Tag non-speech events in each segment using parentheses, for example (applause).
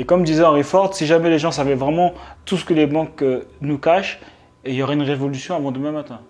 Et comme disait Henry Ford, si jamais les gens savaient vraiment tout ce que les banques euh, nous cachent, il y aurait une révolution avant demain matin.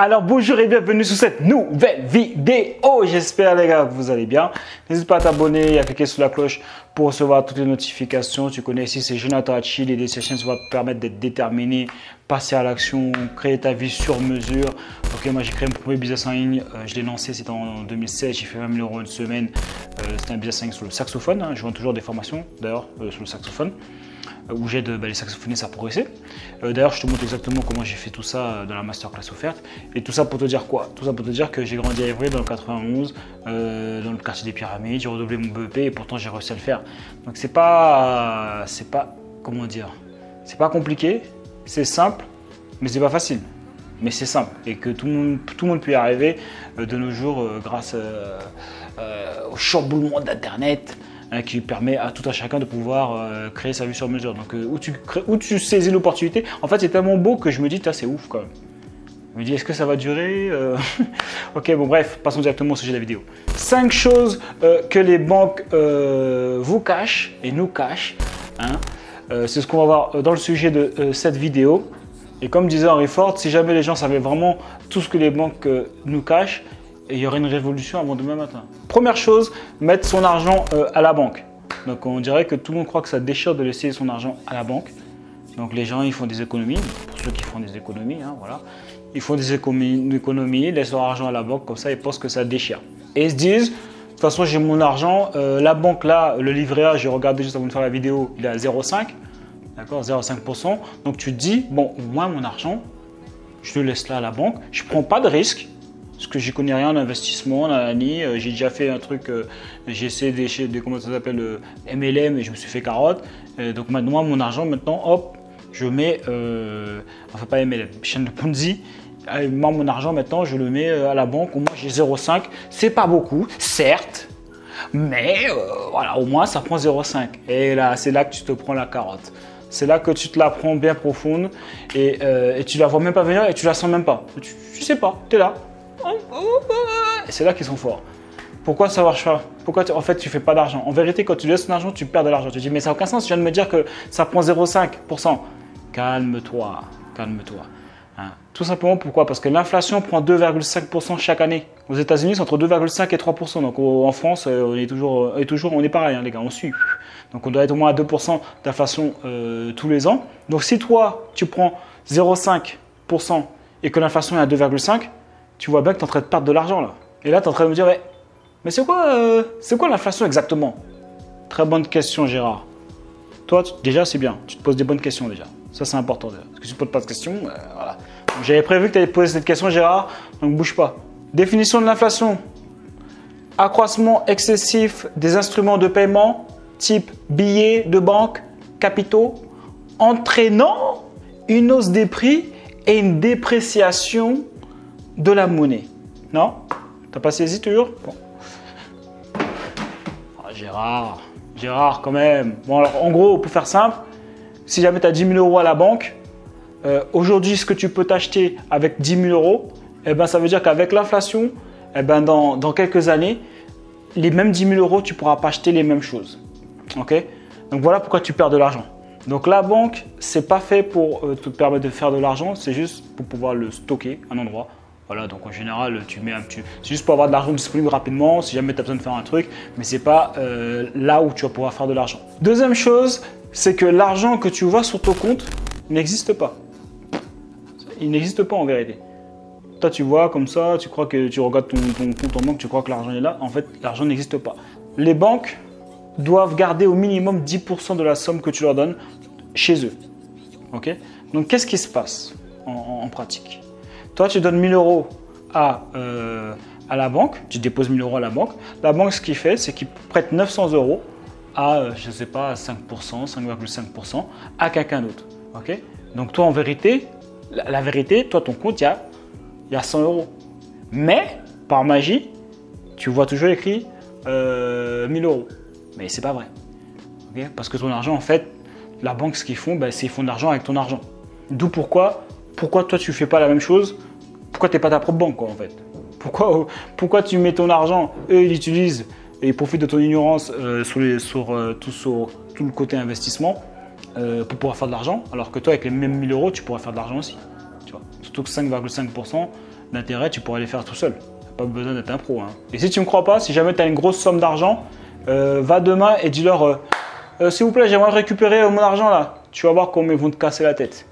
Alors bonjour et bienvenue sur cette nouvelle vidéo. J'espère les gars que vous allez bien. N'hésite pas à t'abonner et à cliquer sur la cloche pour recevoir toutes les notifications. Tu connais ici, c'est Jonathan Hachi. De cette chaîne va te permettre d'être déterminé, passer à l'action, créer ta vie sur mesure. Ok, moi j'ai créé mon premier business en ligne. Euh, je l'ai lancé, c'était en 2016. J'ai fait 20 000 euros une semaine. Euh, c'était un business en ligne sur le saxophone. Hein. Je vends toujours des formations d'ailleurs euh, sur le saxophone où j'aide bah, les saxophonistes à progresser. Euh, d'ailleurs, je te montre exactement comment j'ai fait tout ça euh, dans la masterclass offerte. Et tout ça pour te dire quoi? Tout ça pour te dire que j'ai grandi à Évry dans le 91, euh, dans le quartier des Pyramides, j'ai redoublé mon BEP et pourtant j'ai réussi à le faire. Donc c'est pas, c'est pas, comment dire, c'est pas compliqué, c'est simple, mais c'est pas facile. Mais c'est simple et que tout le monde, tout le monde peut y arriver de nos jours grâce au chamboulement d'Internet, Hein, qui permet à tout un chacun de pouvoir euh, créer sa vie sur mesure. Donc euh, où, tu où tu saisis l'opportunité, en fait c'est tellement beau que je me dis, c'est ouf quand même. Je me dis, est-ce que ça va durer euh? (laughs) Ok, bon bref, passons directement au sujet de la vidéo. Cinq choses que les banques vous cachent et nous cachent. Hein. c'est ce qu'on va voir dans le sujet de cette vidéo. Et comme disait Henry Ford, si jamais les gens savaient vraiment tout ce que les banques nous cachent, et il y aurait une révolution avant demain matin. Première chose, mettre son argent euh, à la banque. Donc on dirait que tout le monde croit que ça déchire de laisser son argent à la banque. Donc les gens ils font des économies, ceux qui font des économies, hein, voilà. Ils font des économies, laissent leur argent à la banque, comme ça ils pensent que ça déchire. Et ils se disent, de toute façon j'ai mon argent, euh, la banque là, le livret A, j'ai regardé juste avant de faire la vidéo, il est à 0,5, d'accord, 0,5%. Donc tu te dis, bon, moi mon argent, je le laisse là à la banque, je ne prends pas de risque, parce que j'y connais rien en investissement, euh, j'ai déjà fait un truc, euh, j'ai essayé des, comment ça s'appelle, MLM euh, et je me suis fait carotte. donc maintenant, mon argent, maintenant, hop, je mets, enfin pas MLM, chaîne de Ponzi. Moi, mon argent maintenant, je le mets à la banque. Au moins, j'ai 0,5. C'est pas beaucoup, certes, mais voilà, au moins, ça prend 0,5. Et là, c'est là que tu te prends la carotte. C'est là que tu te la prends bien profonde et, et, tu la vois même pas venir et tu la sens même pas. Tu, tu sais pas, tu es là, et c'est là qu'ils sont forts. Pourquoi ça? Marche pas Pourquoi en fait tu fais pas d'argent? En vérité, quand tu laisses ton argent, tu perds de l'argent. Tu dis mais ça n'a aucun sens. Tu viens de me dire que ça prend 0,5%. Calme-toi, calme-toi. Hein. Tout simplement pourquoi? Parce que l'inflation prend 2,5% chaque année. Aux États-Unis, c'est entre 2,5 et 3%. Donc en France, euh, on est toujours, on est toujours, on est pareil, hein, les gars, on suit. Donc on doit être au moins à 2% d'inflation euh, tous les ans. Donc si toi, tu prends 0,5% et que l'inflation est à 2,5, tu vois bien que tu es en train de perdre de l'argent là. Et là, tu es en train de me dire, mais, c'est quoi, euh, quoi l'inflation exactement? Très bonne question, Gérard. Toi, déjà, c'est bien. Tu te poses des bonnes questions déjà. Ça, c'est important déjà. Parce que si tu ne poses pas de questions, euh, voilà. J'avais prévu que tu allais poser cette question, Gérard, donc bouge pas. Définition de l'inflation accroissement excessif des instruments de paiement type billets de banque, capitaux, entraînant une hausse des prix et une dépréciation de la monnaie. Non T'as pas saisi toujours bon. Ah, Gérard, Gérard quand même. Bon alors en gros, pour faire simple, si jamais tu as 10 000 euros à la banque, euh, aujourd'hui ce que tu peux t'acheter avec 10 000 euros, eh ben, ça veut dire qu'avec l'inflation, eh ben, dans, dans, quelques années, les mêmes 10 000 euros, tu pourras pas acheter les mêmes choses. Ok? Donc voilà pourquoi tu perds de l'argent. Donc la banque, c'est pas fait pour euh, te permettre de faire de l'argent, c'est juste pour pouvoir le stocker à un endroit voilà, donc en général, tu mets un petit. C'est juste pour avoir de l'argent disponible rapidement, si jamais tu as besoin de faire un truc, mais c'est pas euh, là où tu vas pouvoir faire de l'argent. Deuxième chose, c'est que l'argent que tu vois sur ton compte n'existe pas. Il n'existe pas en vérité. Toi, tu vois comme ça, tu crois que tu regardes ton, compte en banque, tu crois que l'argent est là. En fait, l'argent n'existe pas. Les banques doivent garder au minimum 10% de la somme que tu leur donnes chez eux. Ok? Donc, qu'est-ce qui se passe en pratique? Toi, tu donnes 1000 euros à, euh, à la banque, tu déposes 1000 euros à la banque. La banque, ce qu'il fait, c'est qu'il prête 900 euros à, euh, je ne sais pas, 5%, 5,5% à quelqu'un d'autre. Donc, toi, en vérité, la, vérité, toi, ton compte, il y a, y a 100 euros. Mais, par magie, tu vois toujours écrit euh, 1000 euros. Mais c'est pas vrai. Parce que ton argent, en fait, la banque, ce qu'ils font, ben, c'est qu'ils font de l'argent avec ton argent. D'où pourquoi, pourquoi toi, tu fais pas la même chose pourquoi tu n'es pas ta propre banque, quoi, en fait? Pourquoi, pourquoi tu mets ton argent Eux, ils l'utilisent et ils profitent de ton ignorance euh, euh, tout, sur, tout, le côté investissement euh, pour pouvoir faire de l'argent, alors que toi, avec les mêmes 1000 euros, tu pourrais faire de l'argent aussi. Tu vois? Surtout que 5,5% d'intérêt, tu pourrais les faire tout seul. Pas besoin d'être un pro. Hein. Et si tu ne me crois pas, si jamais tu as une grosse somme d'argent, va demain et dis-leur S'il vous plaît, j'aimerais récupérer mon argent là. Tu vas voir comment ils vont te casser la tête.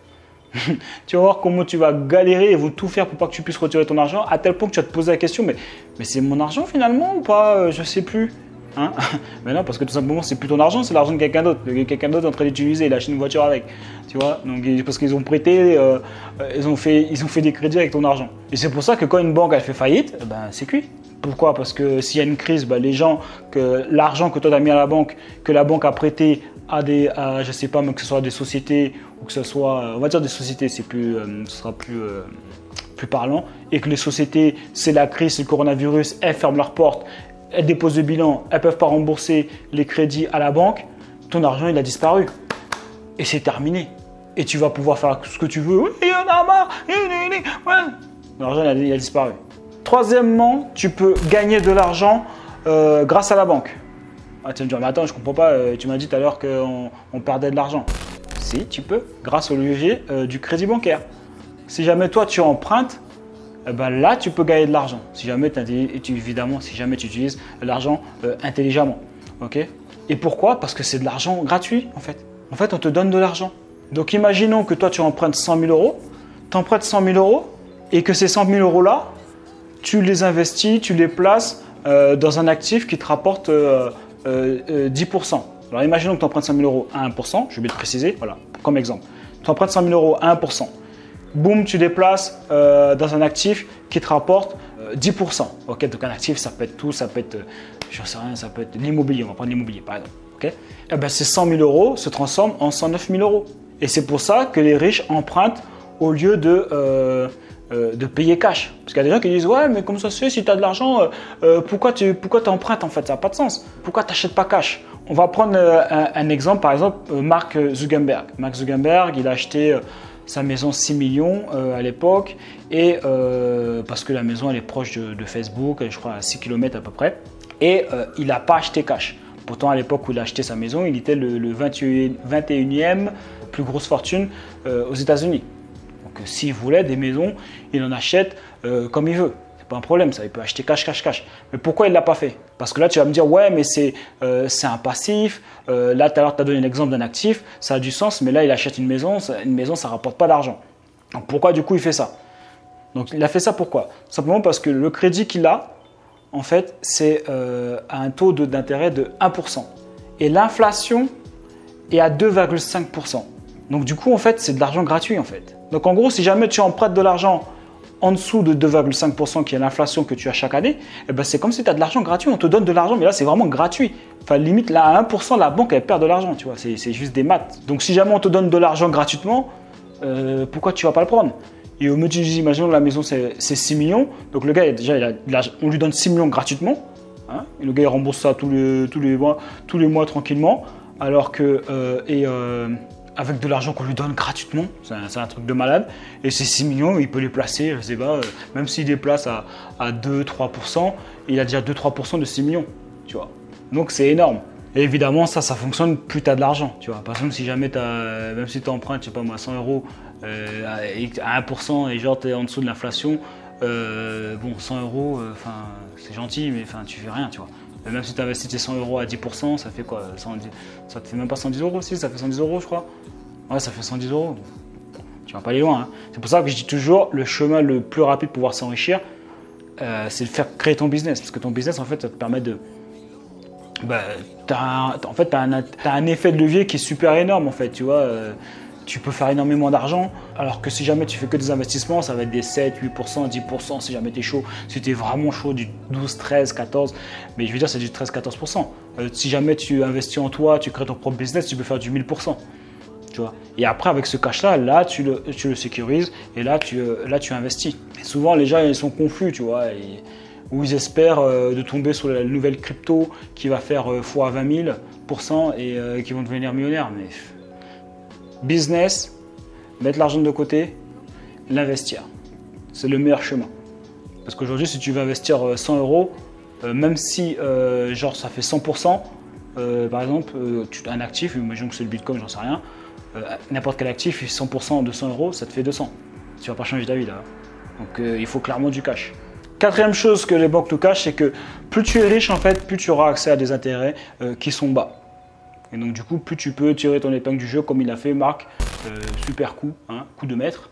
Tu vas voir comment tu vas galérer et tout faire pour pas que tu puisses retirer ton argent, à tel point que tu vas te poser la question, mais, c'est mon argent finalement ou pas? Euh, Je sais plus. Hein? (laughs) Mais non, parce que tout simplement, c'est plus ton argent, c'est l'argent de quelqu'un d'autre. Quelqu'un d'autre est en train d'utiliser, il a acheté une voiture avec. Tu vois? Donc, parce qu'ils ont prêté, euh, ils, ont fait, ils ont fait des crédits avec ton argent. Et c'est pour ça que quand une banque elle fait faillite, eh ben, c'est cuit. Pourquoi? Parce que s'il y a une crise, ben, les gens, que l'argent que toi tu mis à la banque, que la banque a prêté à des, à, je sais pas, mais que ce soit des sociétés ou que ce soit, on va dire des sociétés, c'est plus, euh, ce sera plus, euh, plus parlant, et que les sociétés, c'est la crise, le coronavirus, elles ferment leurs portes, elles déposent le bilan, elles peuvent pas rembourser les crédits à la banque, ton argent il a disparu et c'est terminé. Et tu vas pouvoir faire ce que tu veux. Oui, il y en a marre. L'argent il, a disparu. Troisièmement, tu peux gagner de l'argent euh, grâce à la banque. Ah, tu vas me dire, mais attends, je comprends pas, euh, tu m'as dit tout à l'heure qu'on on perdait de l'argent. Si, tu peux, grâce au levier euh, du crédit bancaire. Si jamais toi tu empruntes, eh ben là tu peux gagner de l'argent. Si jamais tu évidemment, si jamais tu utilises l'argent euh, intelligemment. ok? Et pourquoi? Parce que c'est de l'argent gratuit en fait. En fait, on te donne de l'argent. Donc imaginons que toi tu empruntes 100 000 euros, tu empruntes 100 000 euros et que ces 100 000 euros là, tu les investis, tu les places dans un actif qui te rapporte 10%. Euh, euh, Alors imaginons que tu empruntes 100 000 euros à 1%, je vais te préciser, voilà, comme exemple. Tu empruntes 100 000 euros à 1%. Boum, tu déplaces euh, dans un actif qui te rapporte 10%. Ok, donc un actif, ça peut être tout, ça peut être, je sais rien, ça peut être l'immobilier, on va prendre l'immobilier par exemple. Ok, et eh ben, ces 100 000 euros se transforment en 109 000 euros. Et c'est pour ça que les riches empruntent au lieu de de payer cash. Parce qu'il y a des gens qui disent Ouais, mais comment ça fait si tu as de l'argent euh, euh, Pourquoi tu pourquoi empruntes en fait? Ça n'a pas de sens. Pourquoi tu n'achètes pas cash? On va prendre un, exemple, par exemple, Mark Zuckerberg. Mark Zuckerberg, il a acheté sa maison 6 millions à l'époque, et parce que la maison elle est proche de, Facebook, je crois à 6 km à peu près, et il n'a pas acheté cash. Pourtant, à l'époque où il a acheté sa maison, il était le 21e plus grosse fortune aux États-Unis s'il voulait des maisons, il en achète euh, comme il veut. C'est pas un problème, ça. Il peut acheter cash, cash, cash. Mais pourquoi il l'a pas fait? Parce que là, tu vas me dire, ouais, mais c'est euh, un passif. Euh, là, tout à l'heure, tu as donné l'exemple d'un actif. Ça a du sens, mais là, il achète une maison. Une maison, ça rapporte pas d'argent. Donc, pourquoi, du coup, il fait ça? Donc, il a fait ça pourquoi? Simplement parce que le crédit qu'il a, en fait, c'est à un taux d'intérêt de 1%. Et l'inflation est à 2,5%. Donc, du coup, en fait, c'est de l'argent gratuit, en fait. Donc en gros, si jamais tu empruntes de l'argent en dessous de 2,5% qui est l'inflation que tu as chaque année, eh ben c'est comme si tu as de l'argent gratuit. On te donne de l'argent, mais là, c'est vraiment gratuit. Enfin, limite, là, à 1%, la banque, elle perd de l'argent, tu vois. C'est juste des maths. Donc si jamais on te donne de l'argent gratuitement, euh, pourquoi tu vas pas le prendre? Et au tu dis, imaginons la maison, c'est 6 millions. Donc le gars, déjà, on lui donne 6 millions gratuitement. Hein, et le gars, il rembourse ça tous les, tous les, mois, tous les mois tranquillement. Alors que... Euh, et, euh, avec de l'argent qu'on lui donne gratuitement. C'est un, truc de malade. Et ces 6 millions, il peut les placer, je sais pas, euh, même s'il les place à, 2-3%, il a déjà 2-3% de 6 millions, tu vois. Donc c'est énorme. Et évidemment, ça, ça fonctionne plus tu as de l'argent, tu vois. Par exemple, si jamais tu même si tu empruntes, je sais pas moi, 100 euros euh, à 1% et genre tu es en dessous de l'inflation, euh, bon, 100 euros, c'est gentil, mais tu fais rien, tu vois. Même si tu investis tes 100 euros à 10%, ça fait quoi Ça te fait même pas 110 euros aussi, ça fait 110 euros, je crois. Ouais, ça fait 110 euros. Tu vas pas aller loin. Hein. C'est pour ça que je dis toujours, le chemin le plus rapide pour pouvoir s'enrichir, euh, c'est de faire créer ton business. Parce que ton business, en fait, ça te permet de... Bah, en fait, tu as, un effet de levier qui est super énorme, en fait, tu vois. Euh, tu peux faire énormément d'argent, alors que si jamais tu fais que des investissements, ça va être des 7, 8%, 10%, si jamais tu es chaud. Si tu es vraiment chaud, du 12, 13, 14, mais je veux dire, c'est du 13, 14%. Euh, si jamais tu investis en toi, tu crées ton propre business, tu peux faire du 1000%. Et après, avec ce cash-là, là, tu le, tu le sécurises et là, tu, euh, investis. souvent, les gens, ils sont confus, tu vois, ou ils espèrent euh, de tomber sur la nouvelle crypto qui va faire fois 20 000% et qui vont devenir millionnaires. Mais business, mettre l'argent de côté, l'investir. c'est le meilleur chemin. Parce qu'aujourd'hui, si tu veux investir 100 euros, même si genre ça fait 100%, par exemple, as un actif, imaginons que c'est le Bitcoin, j'en sais rien, n'importe quel actif, 100% de 100 euros, ça te fait 200. Tu vas pas changer d'avis là. Donc il faut clairement du cash. Quatrième chose que les banques nous cachent, c'est que plus tu es riche, en fait, plus tu auras accès à des intérêts euh, qui sont bas. Et donc, du coup, plus tu peux tirer ton épingle du jeu, comme il a fait Marc, euh, super coup, hein, coup de maître,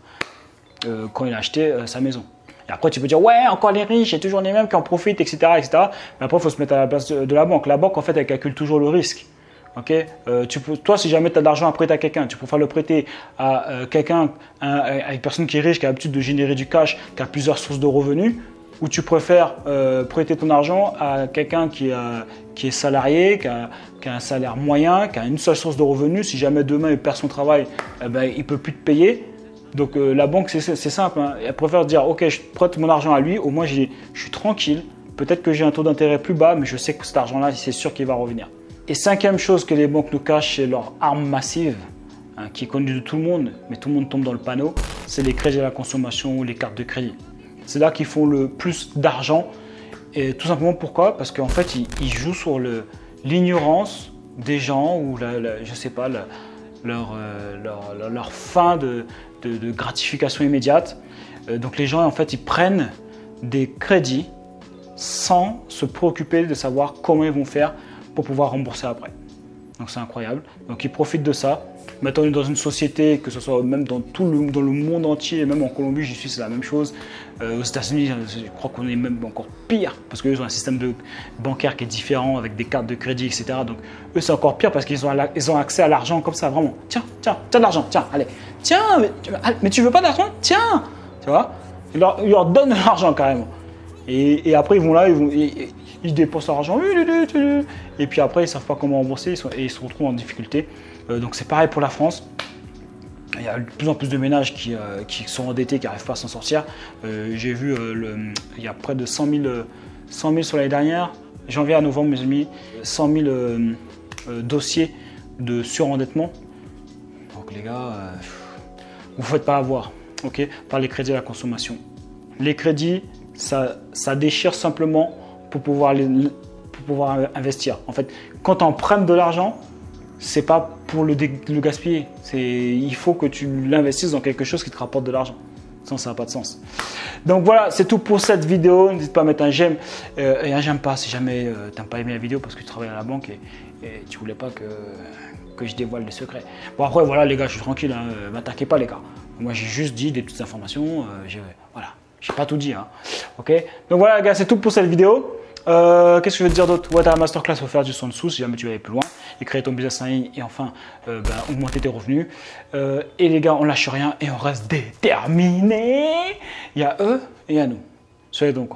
euh, quand il a acheté sa maison. Et après, tu peux dire, ouais, encore les riches, il y a toujours les mêmes qui en profitent, etc. etc. Mais après, il faut se mettre à la place de, la banque. La banque, en fait, elle calcule toujours le risque. Toi, si jamais tu as de l'argent à prêter à quelqu'un, tu préfères le prêter à quelqu'un, à une personne qui est riche, qui a l'habitude de générer du cash, qui a plusieurs sources de revenus, ou tu préfères euh, prêter ton argent à quelqu'un qui, qui, est salarié, qui a, un salaire moyen, qui a une seule source de revenus. Si jamais demain il perd son travail, eh ben, il ne peut plus te payer. Donc euh, la banque, c'est simple. Hein. Elle préfère dire, OK, je prête mon argent à lui, au moins je suis tranquille. Peut-être que j'ai un taux d'intérêt plus bas, mais je sais que cet argent-là, c'est sûr qu'il va revenir. Et cinquième chose que les banques nous cachent, c'est leur arme massive, hein, qui est connue de tout le monde, mais tout le monde tombe dans le panneau, c'est les crédits à la consommation ou les cartes de crédit. C'est là qu'ils font le plus d'argent. Et tout simplement pourquoi? Parce qu'en fait, ils, jouent sur l'ignorance des gens ou, la, je sais pas, leur, euh, leur, fin de, gratification immédiate. Euh, donc les gens, en fait, ils prennent des crédits sans se préoccuper de savoir comment ils vont faire pour pouvoir rembourser après. Donc c'est incroyable. Donc ils profitent de ça. Maintenant, dans une société, que ce soit même dans tout le, dans le monde entier, même en Colombie, j'y suis, c'est la même chose. Euh, aux États-Unis, je crois qu'on est même encore pire, parce qu'ils ont un système bancaire qui est différent, avec des cartes de crédit, etc. Donc, eux, c'est encore pire parce qu'ils ont, accès à l'argent comme ça, vraiment. Tiens, tiens, tiens de l'argent, tiens, allez. Tiens, mais, tu veux pas d'argent? Tiens Tu vois? Ils leur, ils leur donnent l'argent carrément. Et, après, ils vont là, ils, vont, ils, dépensent leur argent, et puis après, ils savent pas comment rembourser et ils se retrouvent en difficulté. Euh, donc c'est pareil pour la France. Il y a de plus en plus de ménages qui, euh, sont endettés, qui n'arrivent pas à s'en sortir. Euh, j'ai vu, il y a près de 100 000, 100 sur l'année dernière, janvier à novembre, mes amis, 100 000 dossiers de surendettement. Donc les gars, vous ne faites pas avoir ok, par les crédits à la consommation. Les crédits, ça, ça déchire simplement pour pouvoir, pour pouvoir investir. En fait, quand on empruntes de l'argent, c'est pas pour le, le gaspiller. Il faut que tu l'investisses dans quelque chose qui te rapporte de l'argent. Sinon, ça n'a pas de sens. Donc voilà, c'est tout pour cette vidéo. N'hésite pas à mettre un j'aime euh, et un j'aime pas si jamais euh, tu n'as pas aimé la vidéo parce que tu travailles à la banque et, et tu voulais pas que, que je dévoile les secrets. Bon après voilà les gars, je suis tranquille, hein, euh, m'attaquez pas les gars. Moi j'ai juste dit des petites informations, voilà, j'ai pas tout dit. Hein. Ok? Donc voilà les gars, c'est tout pour cette vidéo. Qu'est-ce que je veux te dire d'autre? Ouais, tu as la masterclass faire du son dessous si jamais tu veux aller plus loin et créer ton business en ligne et enfin euh, ben, augmenter tes revenus. Euh, et les gars, on lâche rien et on reste déterminé. Il y a eux et il y a nous. Soyez donc.